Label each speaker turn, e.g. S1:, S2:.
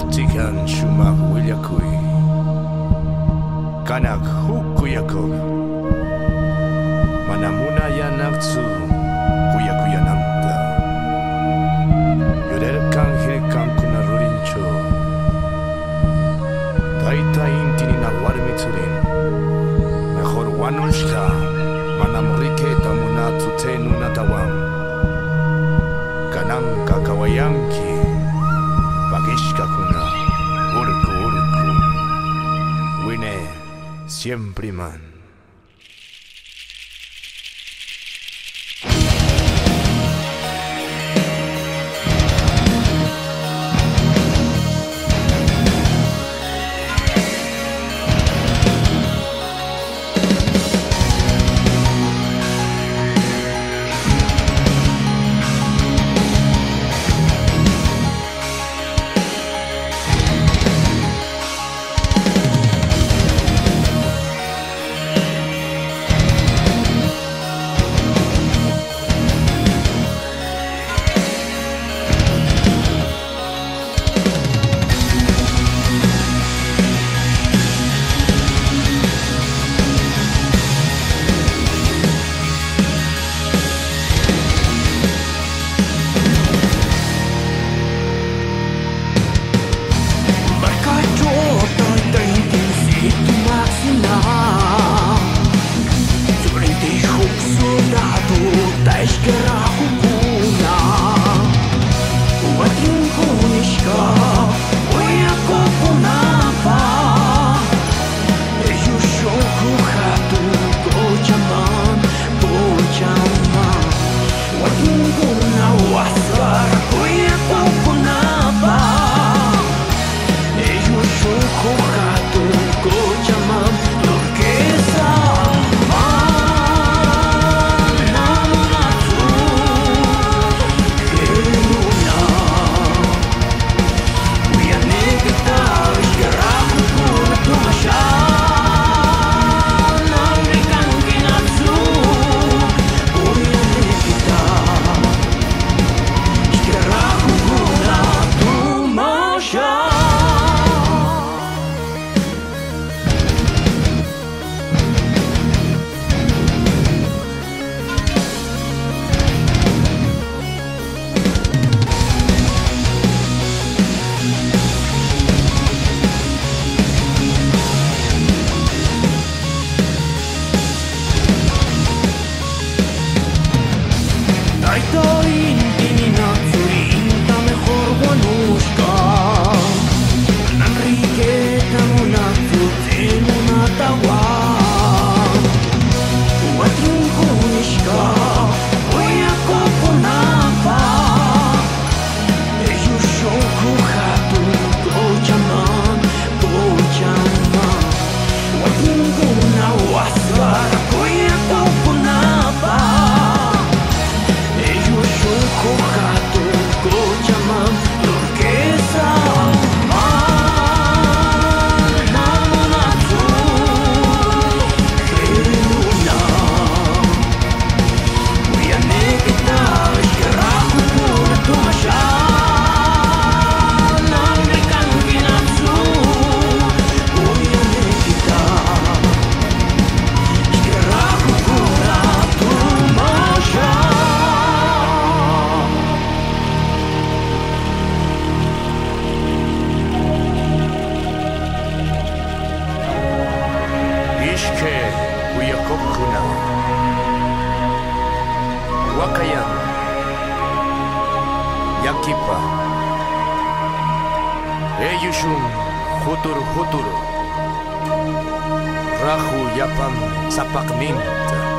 S1: ורציגן שומר וילקוי. קנק חוקו יקוב. מנמונה ינרצו ויקו יננטה. יודל כאן חלקם כנרורינצ'ו. דייתא אינטיני נגוואר מצורין. מכור ונושתה מנמריקה תמונה צוצנו נטוואם. קנן קקוויאנקי. 激しかこの siempre imán. Yang Yakipa. Eyushun hutur hutur. Rahu yapan sapak ninta.